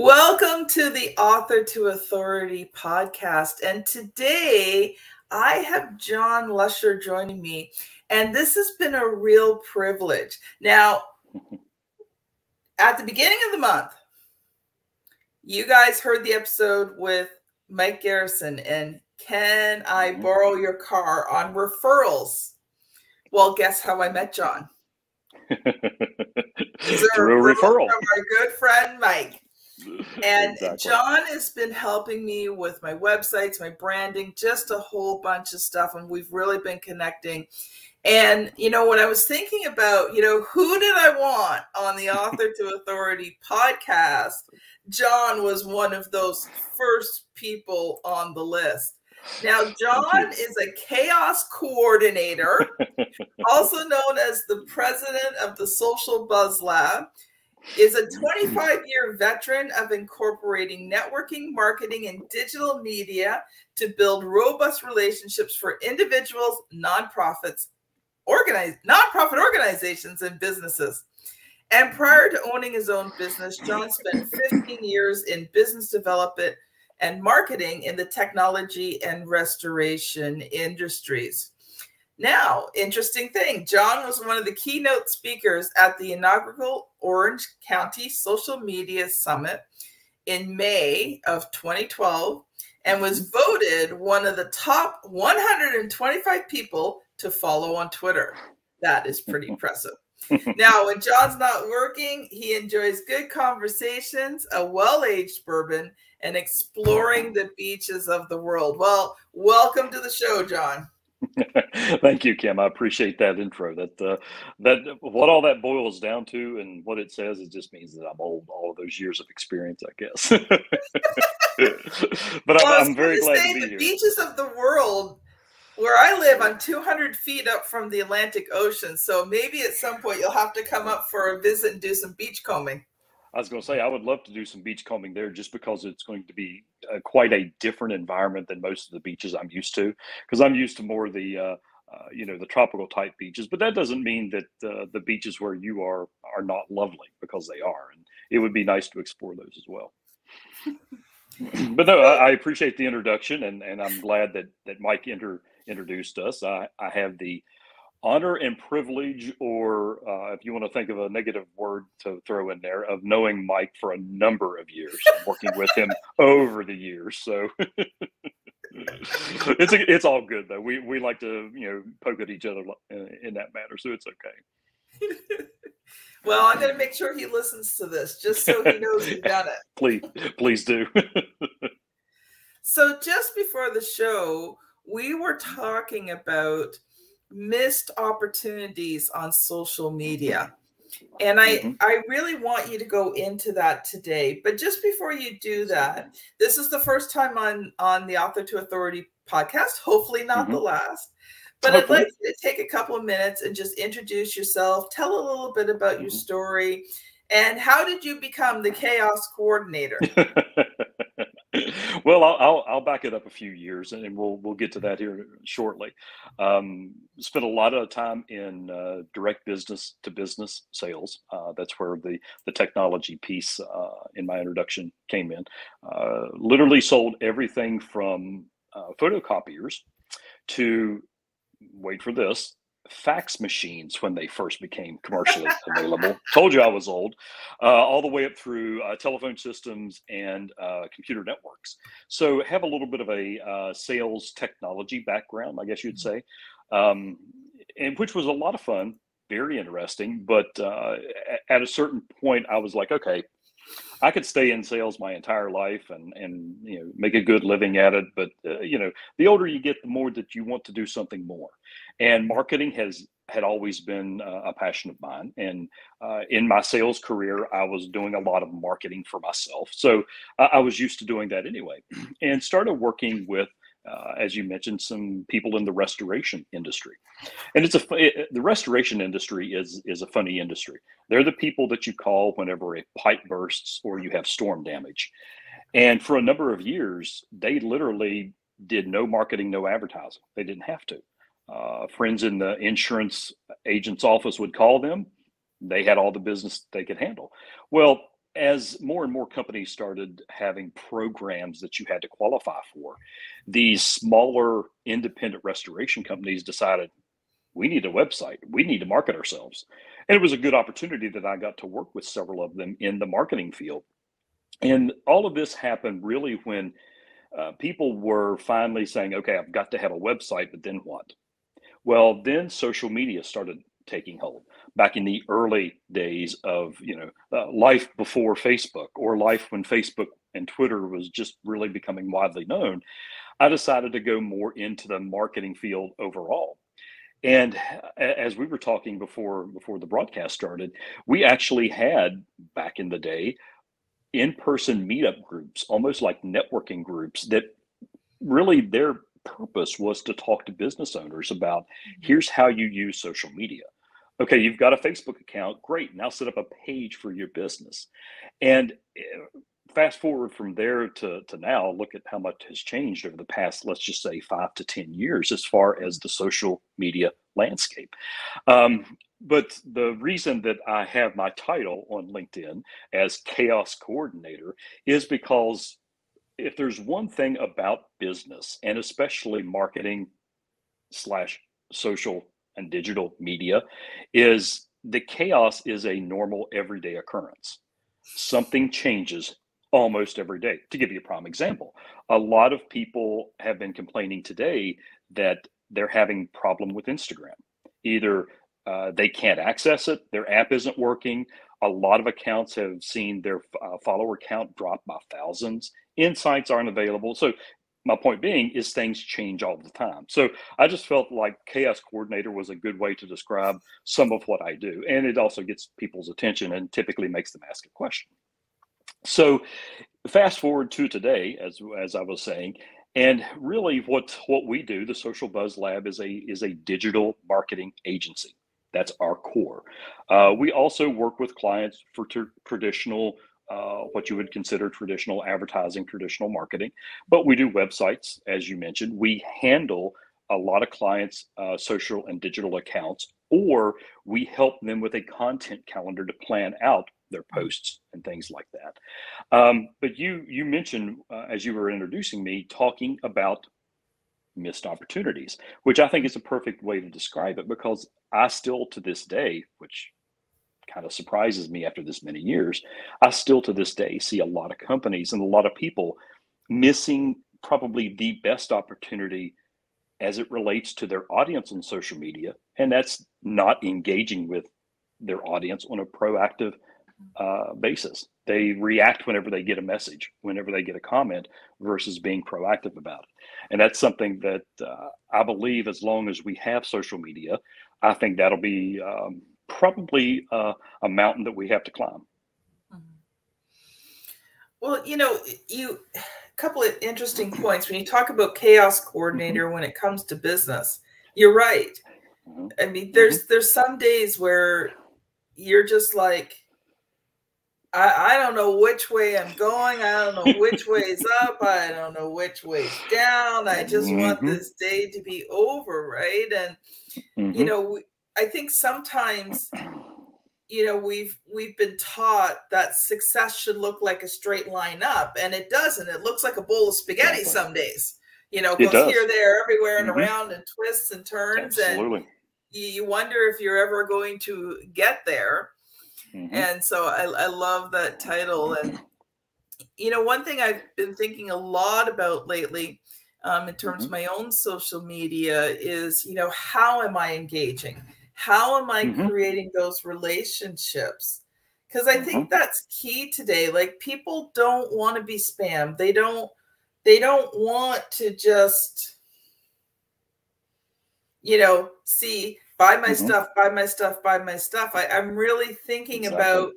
Welcome to the Author to Authority podcast. And today I have John Lusher joining me. And this has been a real privilege. Now, at the beginning of the month, you guys heard the episode with Mike Garrison and Can I mm-hmm. Borrow Your Car on referrals? Well, guess how I met John? Through a referral from our good friend Mike. And exactly. John has been helping me with my websites, my branding, just a whole bunch of stuff. And we've really been connecting. And, you know, when I was thinking about, you know, who did I want on the Author to Authority podcast, John was one of those first people on the list. Now, John is a chaos coordinator, also known as the president of the Social Buzz Lab is a 25 year veteran of incorporating networking, marketing, and digital media to build robust relationships for individuals, nonprofits, organize, nonprofit organizations, and businesses. And prior to owning his own business, John spent 15 years in business development and marketing in the technology and restoration industries. Now, interesting thing John was one of the keynote speakers at the inaugural Orange County Social Media Summit in May of 2012 and was mm-hmm. voted one of the top 125 people to follow on Twitter. That is pretty impressive. now, when John's not working, he enjoys good conversations, a well aged bourbon, and exploring the beaches of the world. Well, welcome to the show, John. Thank you, Kim. I appreciate that intro. That uh, that what all that boils down to, and what it says, it just means that I'm old. All of those years of experience, I guess. but well, I'm, I'm very glad to be the here. Beaches of the world, where I live, I'm 200 feet up from the Atlantic Ocean. So maybe at some point you'll have to come up for a visit and do some beach combing. I was going to say I would love to do some beach combing there, just because it's going to be uh, quite a different environment than most of the beaches I'm used to. Because I'm used to more the uh, uh, you know the tropical type beaches, but that doesn't mean that uh, the beaches where you are are not lovely because they are, and it would be nice to explore those as well. but no, I, I, appreciate the introduction, and, and I'm glad that that Mike inter, introduced us. I, I have the honor and privilege, or uh, if you want to think of a negative word to throw in there, of knowing Mike for a number of years, working with him over the years. So it's a, it's all good though. We we like to you know poke at each other in, in that matter, so it's okay. well, I'm going to make sure he listens to this just so he knows you've done it. please, please do. so just before the show, we were talking about missed opportunities on social media. And I, mm-hmm. I really want you to go into that today. But just before you do that, this is the first time on on the Author to Authority podcast. Hopefully, not mm-hmm. the last. But Hopefully. I'd like you to take a couple of minutes and just introduce yourself. Tell a little bit about mm-hmm. your story, and how did you become the chaos coordinator? well, I'll, I'll, I'll back it up a few years, and we'll we'll get to that here shortly. Um, spent a lot of time in uh, direct business to business sales. Uh, that's where the the technology piece uh, in my introduction came in. Uh, literally sold everything from uh, photocopiers to wait for this fax machines when they first became commercially available. Told you I was old. Uh, all the way up through uh, telephone systems and uh, computer networks. So have a little bit of a uh, sales technology background, I guess you'd say, um, and which was a lot of fun, very interesting. But uh, at a certain point, I was like, okay. I could stay in sales my entire life and and you know make a good living at it, but uh, you know the older you get, the more that you want to do something more. And marketing has had always been uh, a passion of mine. And uh, in my sales career, I was doing a lot of marketing for myself. So uh, I was used to doing that anyway and started working with. Uh, as you mentioned, some people in the restoration industry, and it's a it, the restoration industry is is a funny industry. They're the people that you call whenever a pipe bursts or you have storm damage, and for a number of years, they literally did no marketing, no advertising. They didn't have to uh, friends in the insurance agent's office would call them. They had all the business they could handle. Well, as more and more companies started having programs that you had to qualify for, these smaller independent restoration companies decided we need a website, we need to market ourselves. And it was a good opportunity that I got to work with several of them in the marketing field. And all of this happened really when uh, people were finally saying, okay, I've got to have a website, but then what? Well, then social media started taking hold back in the early days of you know uh, life before facebook or life when facebook and twitter was just really becoming widely known i decided to go more into the marketing field overall and as we were talking before before the broadcast started we actually had back in the day in-person meetup groups almost like networking groups that really their purpose was to talk to business owners about mm-hmm. here's how you use social media. Okay, you've got a Facebook account. Great. Now set up a page for your business. And eh, fast forward from there to, to now, look at how much has changed over the past, let's just say, five to 10 years as far as the social media landscape. Um, but the reason that I have my title on LinkedIn as chaos coordinator is because if there's one thing about business and especially marketing slash social and digital media is the chaos is a normal everyday occurrence. Something changes almost every day. To give you a prime example a lot of people have been complaining today that they're having problem with instagram. Either uh, they can't access it their app isn't working a lot of accounts have seen their uh, follower count drop by thousands insights aren't available. So my point being is things change all the time. So I just felt like chaos coordinator was a good way to describe some of what I do. And it also gets people's attention and typically makes them ask a question. So fast forward to today, as, as I was saying, and really what, what we do, the Social Buzz Lab is a, is a digital marketing agency. That's our core. Uh, we also work with clients for traditional uh, what you would consider traditional advertising, traditional marketing. But we do websites, as you mentioned. We handle a lot of clients' uh, social and digital accounts, or we help them with a content calendar to plan out their posts and things like that. Um, but you you mentioned uh, as you were introducing me, talking about missed opportunities, which I think is a perfect way to describe it because I still to this day, which kind of surprises me after this many years. I still to this day see a lot of companies and a lot of people missing probably the best opportunity as it relates to their audience on social media, and that's not engaging with their audience on a proactive uh, basis. They react whenever they get a message, whenever they get a comment, versus being proactive about it. And that's something that uh, I believe, as long as we have social media, I think that'll be um, probably uh, a mountain that we have to climb. Mm-hmm. Well, you know, you a couple of interesting points when you talk about chaos coordinator mm-hmm. when it comes to business. You're right. Mm-hmm. I mean, there's there's some days where you're just like, I, I don't know which way I'm going. I don't know which way's up. I don't know which way's down. I just want this day to be over, right? And you mm-hmm. know, I think sometimes you know we've we've been taught that success should look like a straight line up and it doesn't it looks like a bowl of spaghetti some days you know goes here there everywhere and mm-hmm. around and twists and turns Absolutely. and you wonder if you're ever going to get there mm-hmm. and so I, I love that title and you know one thing i've been thinking a lot about lately um, in terms mm-hmm. of my own social media is you know how am i engaging how am I mm-hmm. creating those relationships? Because I mm-hmm. think that's key today. Like people don't want to be spammed. They don't they don't want to just you know see buy my mm-hmm. stuff buy my stuff buy my stuff I, i'm really thinking exactly. about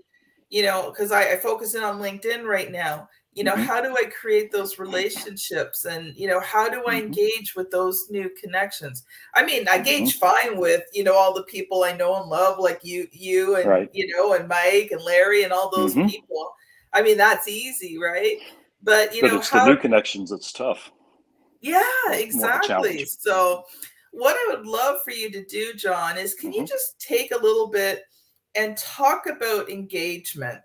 you know because I, I focus in on linkedin right now you know mm-hmm. how do i create those relationships and you know how do i mm-hmm. engage with those new connections i mean i engage mm-hmm. fine with you know all the people i know and love like you you and right. you know and mike and larry and all those mm-hmm. people i mean that's easy right but you but know it's how, the new connections it's tough yeah exactly so what i would love for you to do john is can you mm-hmm. just take a little bit and talk about engagement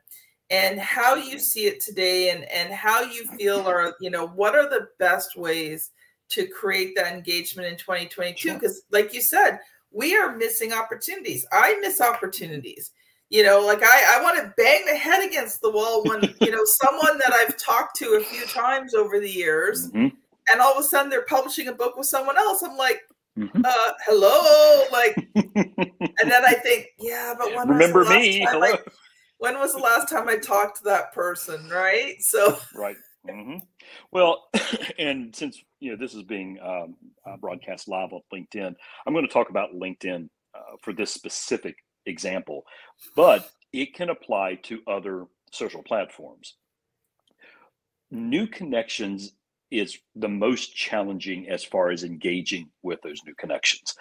and how you see it today and and how you feel are you know what are the best ways to create that engagement in 2022 because like you said we are missing opportunities. I miss opportunities. You know like i i want to bang the head against the wall when you know someone that i've talked to a few times over the years mm-hmm. and all of a sudden they're publishing a book with someone else i'm like mm-hmm. uh hello? Like and then i think yeah but when remember me? hello I, when was the last time I talked to that person? Right. So, right. Mm-hmm. Well, and since you know this is being um, uh, broadcast live on LinkedIn, I'm going to talk about LinkedIn uh, for this specific example, but it can apply to other social platforms. New connections is the most challenging as far as engaging with those new connections.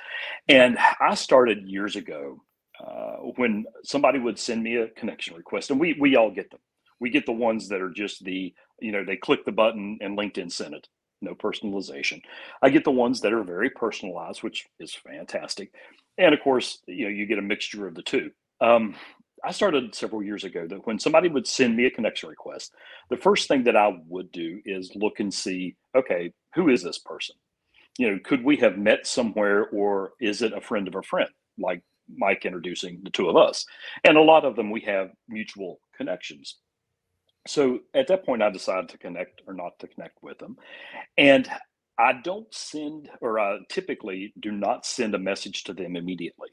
And I started years ago uh, when somebody would send me a connection request, and we we all get them. We get the ones that are just the you know they click the button and LinkedIn sent it, no personalization. I get the ones that are very personalized, which is fantastic, and of course you know you get a mixture of the two. Um, I started several years ago that when somebody would send me a connection request, the first thing that I would do is look and see, okay, who is this person? You know, could we have met somewhere, or is it a friend of a friend? Like Mike introducing the two of us. And a lot of them we have mutual connections. So at that point, I decided to connect or not to connect with them. And I don't send, or I typically do not send a message to them immediately.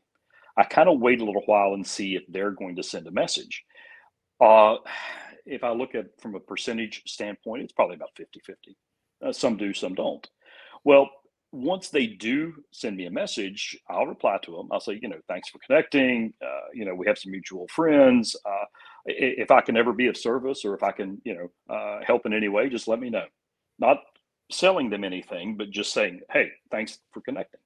I kind of wait a little while and see if they're going to send a message. Uh, if I look at from a percentage standpoint, it's probably about 50 50. Uh, some do, some don't. Well, once they do send me a message, I'll reply to them. I'll say, you know, thanks for connecting. Uh, you know, we have some mutual friends. Uh, if I can ever be of service or if I can, you know, uh, help in any way, just let me know. Not selling them anything, but just saying, hey, thanks for connecting.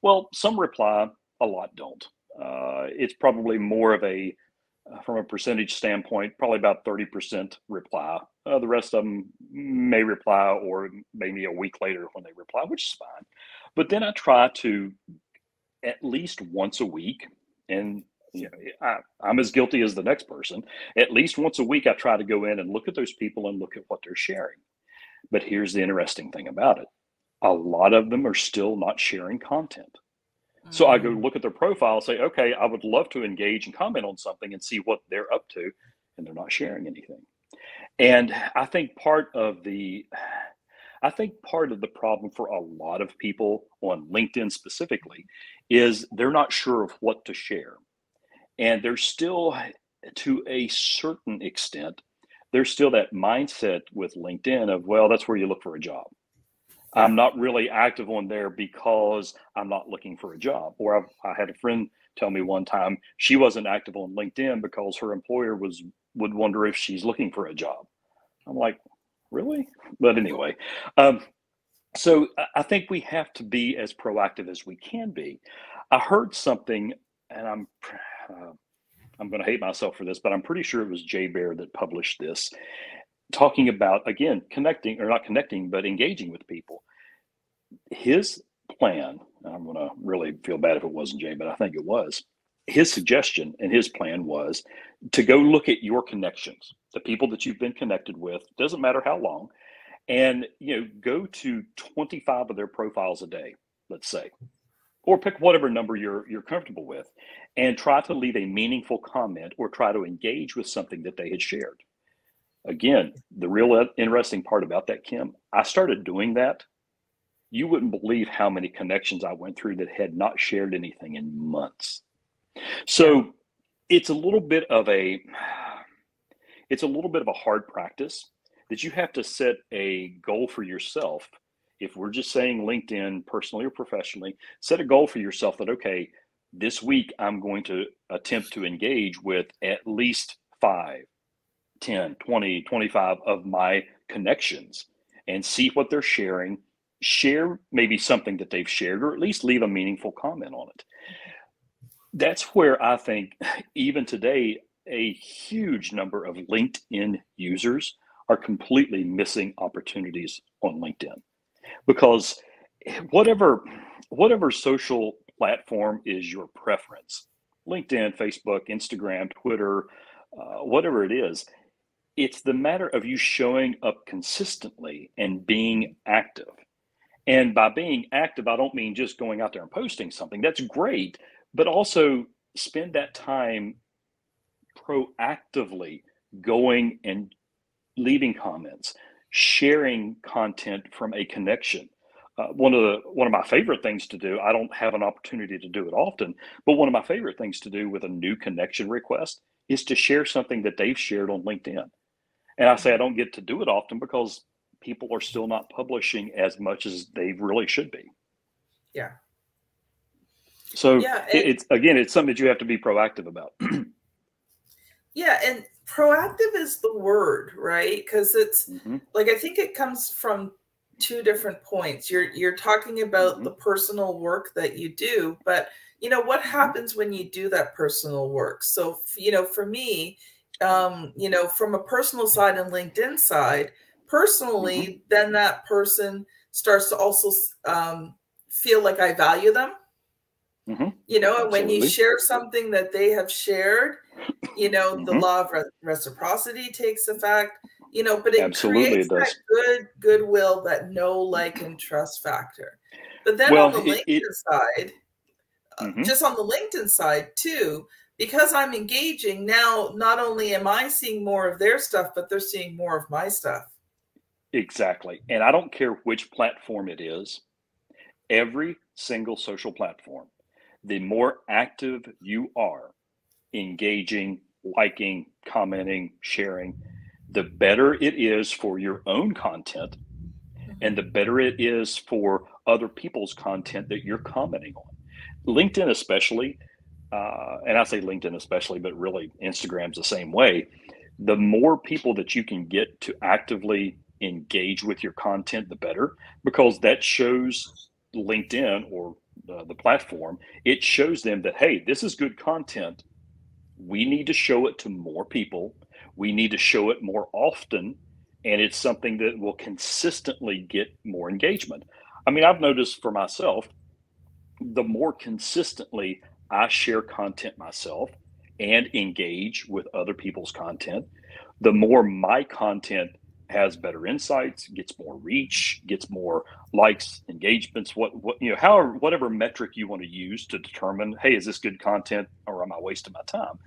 Well, some reply, a lot don't. Uh, it's probably more of a from a percentage standpoint, probably about 30% reply. Uh, the rest of them may reply or maybe a week later when they reply, which is fine. But then I try to at least once a week, and you know, I, I'm as guilty as the next person. At least once a week, I try to go in and look at those people and look at what they're sharing. But here's the interesting thing about it a lot of them are still not sharing content. So I go mm. look at their profile, say, okay, I would love to engage and comment on something and see what they're up to, and they're not sharing anything. And I think part of the I think part of the problem for a lot of people on LinkedIn specifically is they're not sure of what to share. And there's still, to a certain extent, there's still that mindset with LinkedIn of, well, that's where you look for a job. I'm not really active on there because I'm not looking for a job. Or I've, i had a friend tell me one time she wasn't active on LinkedIn because her employer was would wonder if she's looking for a job. I'm like, really? But anyway, um, so I think we have to be as proactive as we can be. I heard something, and I'm uh, I'm going to hate myself for this, but I'm pretty sure it was Jay Baer that published this talking about again connecting or not connecting but engaging with people. His plan i'm going to really feel bad if it wasn't jay but i think it was his suggestion and his plan was to go look at your connections the people that you've been connected with doesn't matter how long and you know go to 25 of their profiles a day let's say or pick whatever number you're you're comfortable with and try to leave a meaningful comment or try to engage with something that they had shared again, the real interesting part about that, Kim, I started doing that. You wouldn't believe how many connections I went through that had not shared anything in months. So it's a little bit of a it's a little bit of a hard practice that you have to set a goal for yourself. If we're just saying LinkedIn personally or professionally, set a goal for yourself that okay, this week I'm going to attempt to engage with at least five 10, 20, 25 of my connections and see what they're sharing. Share maybe something that they've shared, or at least leave a meaningful comment on it. That's where I think, even today, a huge number of LinkedIn users are completely missing opportunities on LinkedIn because whatever whatever social platform is your preference linkedin facebook instagram twitter uh, whatever it is it's the matter of you showing up consistently and being active. And by being active, I don't mean just going out there and posting something. That's great, but also spend that time proactively going and leaving comments, sharing content from a connection. Uh, one of the one of my favorite things to do. I don't have an opportunity to do it often, but one of my favorite things to do with a new connection request is to share something that they've shared on LinkedIn. And I say I don't get to do it often because people are still not publishing as much as they really should be. Yeah. So yeah, it, it's again, it's something that you have to be proactive about. yeah, and proactive is the word, right? Because it's mm-hmm. like I think it comes from two different points. You're you're talking about mm-hmm. the personal work that you do, but you know what mm-hmm. happens when you do that personal work. So you know, for me, um, you know, from a personal side and LinkedIn side, personally, mm-hmm. then that person starts to also um, feel like I value them. Mm-hmm. You know, and when you share something that they have shared, you know, mm-hmm. the law of re- reciprocity takes effect. You know, but it Absolutely creates it that good goodwill, that know, like, and trust factor. But then well, on the LinkedIn it, side, uh, mm-hmm. just on the LinkedIn side too, because I'm engaging now, not only am I seeing more of their stuff, but they're seeing more of my stuff. Exactly. And I don't care which platform it is, every single social platform, the more active you are engaging, liking, commenting, sharing, the better it is for your own content mm-hmm. and the better it is for other people's content that you're commenting on. LinkedIn, especially, uh, and I say LinkedIn especially, but really Instagram's the same way. The more people that you can get to actively engage with your content, the better, because that shows LinkedIn or uh, the platform, it shows them that, hey, this is good content. We need to show it to more people. We need to show it more often. And it's something that will consistently get more engagement. I mean, I've noticed for myself, the more consistently I share content myself and engage with other people's content, the more my content has better insights, gets more reach, gets more likes, engagements, what what you know, however whatever metric you want to use to determine, hey, is this good content or am I wasting my time?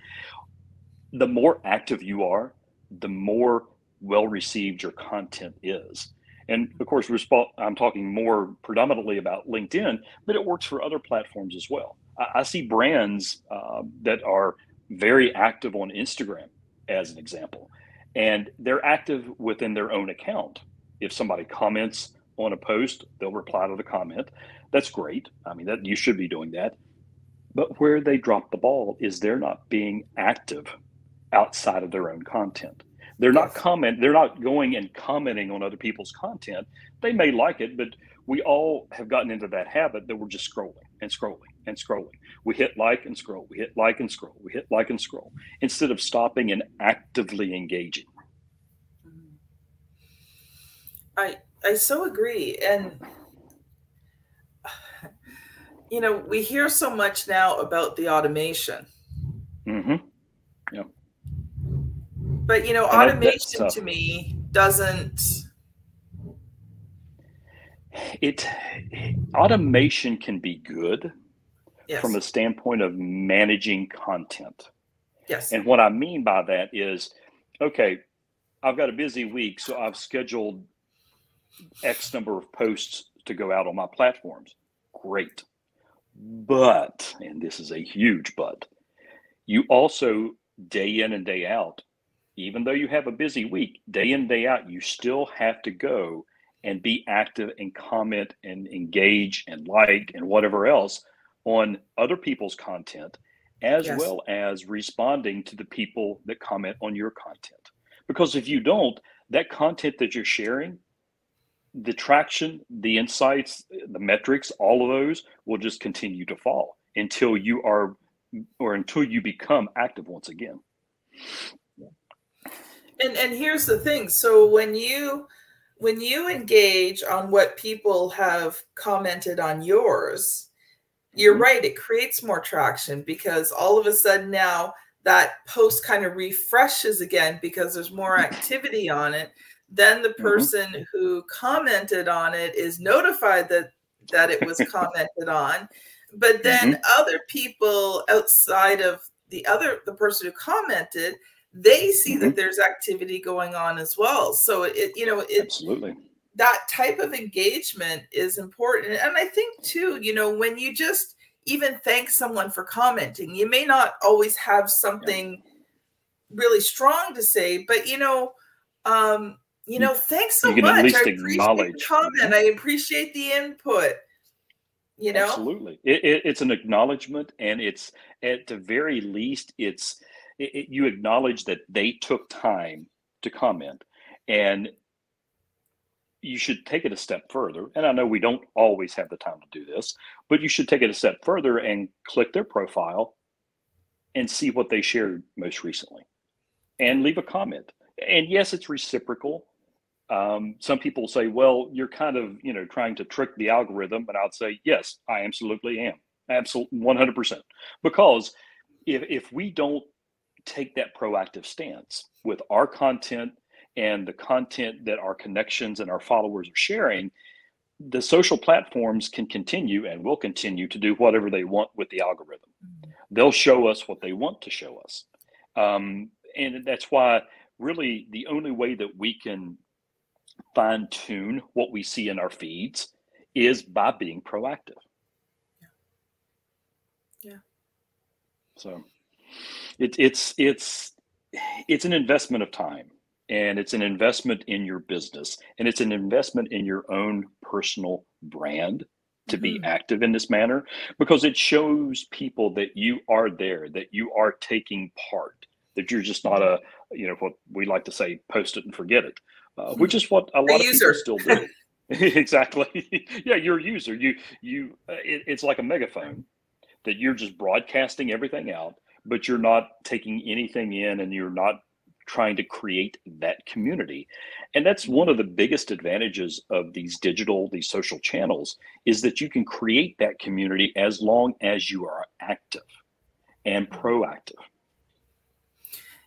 The more active you are, the more well received your content is. And of course, I'm talking more predominantly about LinkedIn, but it works for other platforms as well. I, see brands uh, that are very active on Instagram, as an example, and they're active within their own account. If somebody comments on a post, they'll reply to the comment. That's great. I mean, that you should be doing that. But where they drop the ball is they're not being active outside of their own content. They're not comment. They're not going and commenting on other people's content. They may like it, but we all have gotten into that habit that we're just scrolling and scrolling and scrolling. We hit like and scroll. We hit like and scroll. We hit like and scroll instead of stopping and actively engaging. I I so agree, and you know we hear so much now about the automation. Mm-hmm. Yeah. But you know, automation to me doesn't. It automation can be good yes. from a standpoint of managing content. Yes. And what I mean by that is, okay, I've got a busy week, so I've scheduled X number of posts to go out on my platforms. Great. But, and this is a huge but, you also day in and day out even though you have a busy week, day in, day out, you still have to go and be active and comment and engage and like and whatever else on other people's content, as yes. well as responding to the people that comment on your content. Because if you don't, that content that you're sharing, the traction, the insights, the metrics, all of those will just continue to fall until you are or until you become active once again. And and here's the thing. So when you when you engage on what people have commented on yours, you're mm-hmm. right, it creates more traction because all of a sudden now that post kind of refreshes again because there's more activity on it then the mm-hmm. person mm-hmm. who commented on it is notified that that it was commented on but then mm-hmm. other people outside of the other the person who commented they see mm-hmm. that there's activity going on as well so it you know it absolutely that type of engagement is important. And i think too you know when you just even thank someone for commenting you may not always have something really strong to say but you know um you know thanks so much. i appreciate the comment. I appreciate the input you know? Absolutely. It, it, it's an acknowledgement and it's at the very least it's it, you acknowledge that they took time to comment. And you should take it a step further. And I know we don't always have the time to do this, but you should take it a step further and click their profile and see what they shared most recently and leave a comment. And yes, it's reciprocal. Um, some people say, well, you're kind of, you know, trying to trick the algorithm. And I'd say, yes, I absolutely am. Absolutely 100%. Because if, if we don't take that proactive stance with our content and the content that our connections and our followers are sharing, the social platforms can continue and will continue to do whatever they want with the algorithm. Mm-hmm. They'll show us what they want to show us. Um, and that's why, really, the only way that we can fine tune what we see in our feeds is by being proactive. Yeah. yeah. So it, it's it's it's an investment of time and it's an investment in your business and it's an investment in your own personal brand to mm-hmm. be active in this manner because it shows people that you are there that you are taking part that you're just not a you know what we like to say post it and forget it uh, which is what a lot a of user. people still do. Exactly. Yeah you're a user. You you uh, it, it's like a megaphone that you're just broadcasting everything out but you're not taking anything in and you're not trying to create that community. And that's one of the biggest advantages of these digital, these social channels, is that you can create that community as long as you are active and proactive.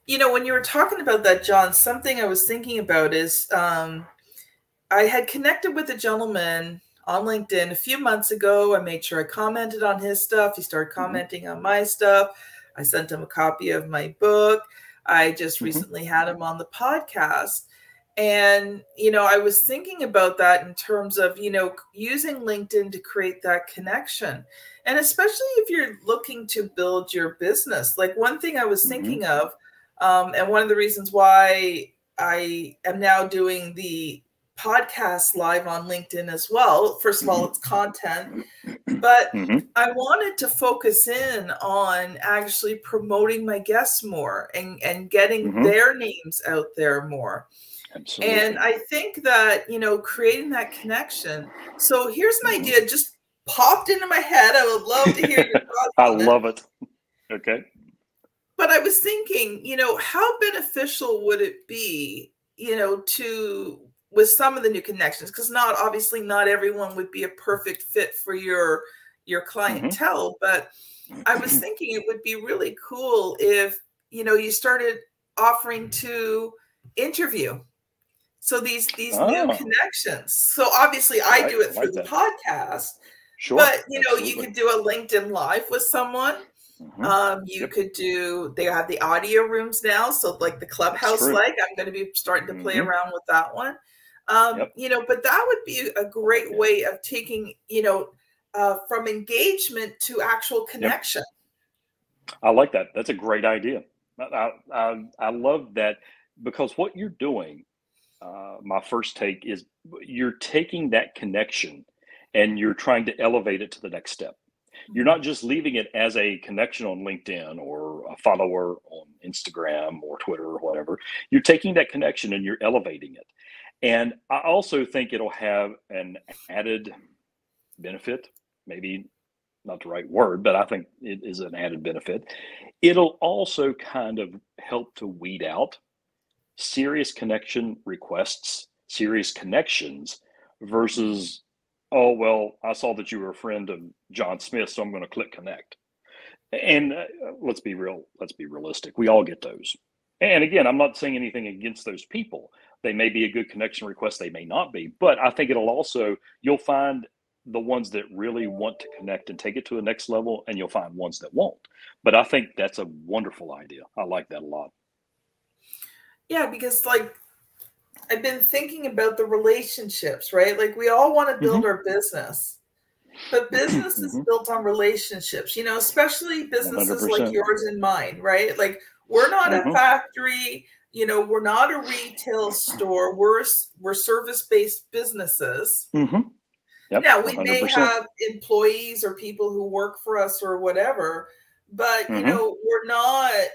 You know, when you were talking about that, John, something I was thinking about is um, I had connected with a gentleman on LinkedIn a few months ago. I made sure I commented on his stuff. He started mm-hmm. commenting mm-hmm. on my stuff. I sent him a copy of my book. I just mm-hmm. recently had him on the podcast. And, you know, I was thinking about that in terms of, you know, using LinkedIn to create that connection. And especially if you're looking to build your business. Like one thing I was mm-hmm. thinking of, um, and one of the reasons why I am now doing the podcast live on LinkedIn as well. First of all, mm-hmm. it's content, but mm-hmm. I wanted to focus in on actually promoting my guests more and, and getting mm-hmm. their names out there more. Absolutely. And I think that, you know, creating that connection. So here's an mm-hmm. idea just popped into my head. I would love to hear your thoughts. I love it. it. Okay. But I was thinking, you know, how beneficial would it be, you know, to with some of the new connections because not obviously not everyone would be a perfect fit for your your mm-hmm. clientele mm-hmm. but i was thinking it would be really cool if you know you started offering to interview so these these oh. new connections so obviously i, I do it through like the podcast sure but you know Absolutely. you could do a linkedin live with someone Mm-hmm. Um, you yep. could do. They have the audio rooms now, so like the clubhouse. Like I'm going to be starting to play mm-hmm. around with that one. Um, yep. You know, but that would be a great way of taking, you know, uh, from engagement to actual connection. Yep. I like that. That's a great idea. I, I, I love that because what you're doing, uh, my first take is you're taking that connection and you're trying to elevate it to the next step. You're not just leaving it as a connection on LinkedIn or a follower on Instagram or Twitter or whatever. You're taking that connection and you're elevating it. And I also think it'll have an added benefit, maybe not the right word, but I think it is an added benefit. It'll also kind of help to weed out serious connection requests, serious connections versus, oh, well, I saw that you were a friend of John Smith, so I'm going to click connect. And uh, let's be real. Let's be realistic. We all get those. And again, I'm not saying anything against those people. They may be a good connection request. They may not be. But I think it'll also you'll find the ones that really want to connect and take it to the next level, and you'll find ones that won't. But I think that's a wonderful idea. I like that a lot. Yeah, because like I've been thinking about the relationships, right? Like we all want to build mm-hmm. our business, but business is mm-hmm. built on relationships, you know, especially businesses 100%. like yours and mine, right? Like we're not mm-hmm. a factory, you know, we're not a retail store. We're we're service-based businesses. Mm-hmm. Yep, now we 100%. may have employees or people who work for us or whatever, but you mm-hmm. know, we're not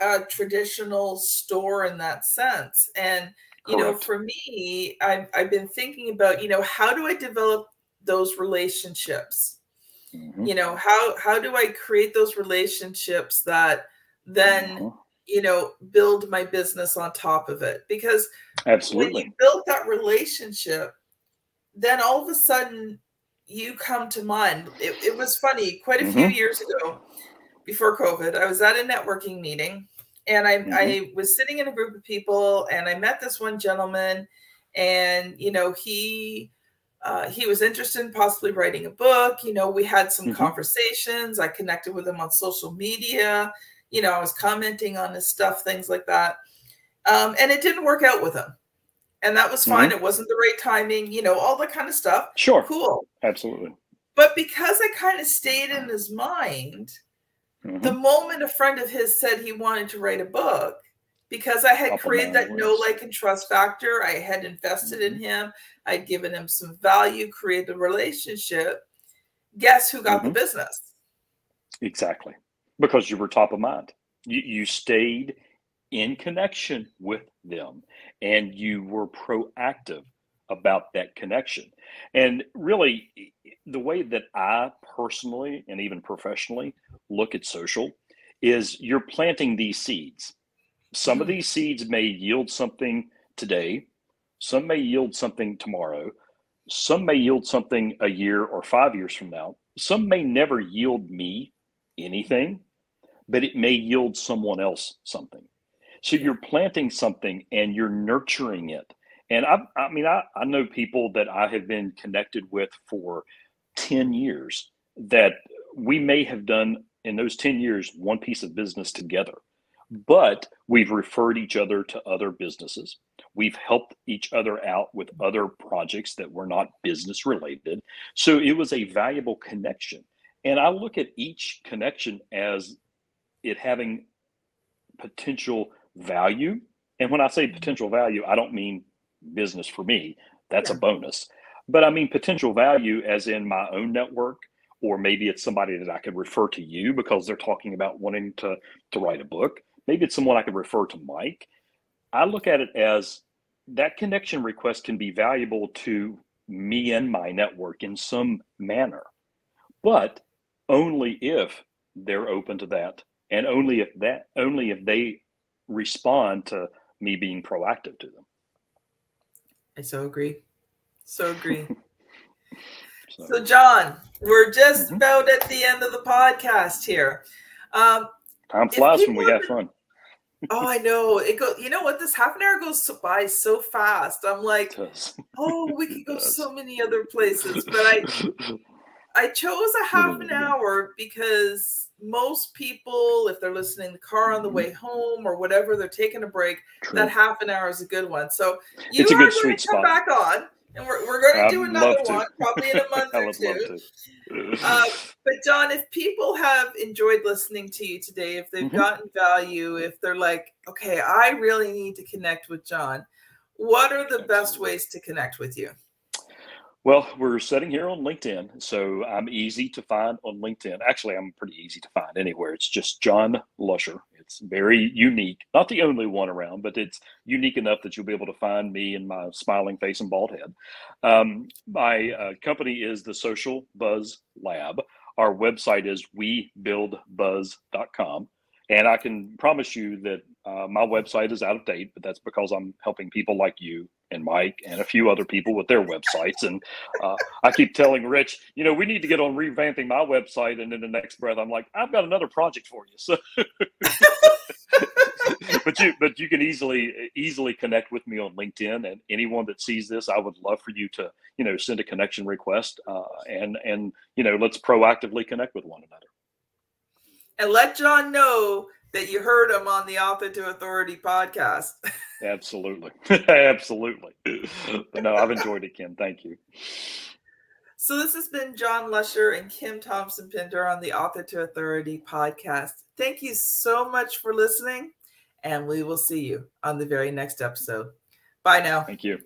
a traditional store in that sense. And you Correct. know, for me, I've, I've been thinking about, you know, how do I develop those relationships? Mm-hmm. You know, how how do I create those relationships that then mm-hmm. You know build my business on top of it? Because absolutely when you build that relationship, then all of a sudden you come to mind. It, it was funny, quite a mm-hmm. few years ago, before COVID, I was at a networking meeting and I, mm-hmm. I was sitting in a group of people and I met this one gentleman and you know he uh, he was interested in possibly writing a book you know we had some mm-hmm. conversations i connected with him on social media you know i was commenting on his stuff things like that um, and it didn't work out with him and that was fine mm-hmm. it wasn't the right timing you know all that kind of stuff sure cool absolutely but because i kind of stayed in his mind Mm-hmm. The moment a friend of his said he wanted to write a book, because I had created that know, like, and trust factor, I had invested mm-hmm. in him, I'd given him some value, created a relationship. Guess who got mm-hmm. the business? Exactly. Because you were top of mind. You, you stayed in connection with them and you were proactive about that connection. And really, the way that I personally and even professionally look at social is you're planting these seeds. Some mm-hmm. of these seeds may yield something today, some may yield something tomorrow, some may yield something a year or five years from now, some may never yield me anything, but it may yield someone else something. So you're planting something and you're nurturing it and I, I mean, I, I know people that I have been connected with for 10 years that we may have done in those 10 years one piece of business together, but we've referred each other to other businesses. We've helped each other out with other projects that were not business related. So it was a valuable connection. And I look at each connection as it having potential value. And when I say mm-hmm. potential value, I don't mean business for me. That's yeah. a bonus. But I mean, potential value as in my own network, or maybe it's somebody that I could refer to you because they're talking about wanting to, to write a book. Maybe it's someone I could refer to Mike. I look at it as that connection request can be valuable to me and my network in some manner, but only if they're open to that and only if that only if they respond to me being proactive to them. I so agree. So agree. so, so, John, we're just mm-hmm. about at the end of the podcast here. Um, Time flies when we have fun. oh, I know. It go. You know what? This half an hour goes by so fast. I'm like, oh, we could go so many other places, but I, I chose a half an hour because most people, if they're listening in the car on the mm-hmm. way home or whatever, they're taking a break. True. That half an hour is a good one. So you it's going to come spot. back on, and we're, we're going to do another one probably in a month or two. Uh, but John, if people have enjoyed listening to you today, if they've mm-hmm. gotten value, if they're like, okay, I really need to connect with John, what are the best ways to connect with you? Well, we're sitting here on LinkedIn, so I'm easy to find on LinkedIn. Actually, I'm pretty easy to find anywhere. It's just John Lusher. It's very unique, not the only one around, but it's unique enough that you'll be able to find me and my smiling face and bald head. Um, my uh, company is the Social Buzz Lab. Our website is webuildbuzz.com. And I can promise you that Uh, my website is out of date, but that's because I'm helping people like you and Mike and a few other people with their websites. And uh, I keep telling Rich, you know, we need to get on revamping my website. And in the next breath, I'm like, I've got another project for you. So, but you, but you can easily, easily connect with me on LinkedIn. And anyone that sees this, I would love for you to, you know, send a connection request uh, and and you know, let's proactively connect with one another. And let John know that you heard him on the Author to Authority podcast. Absolutely. Absolutely. no, I've enjoyed it, Kim. Thank you. So, this has been John Lusher and Kim Thompson Pinder on the Author to Authority podcast. Thank you so much for listening, and we will see you on the very next episode. Bye now. Thank you.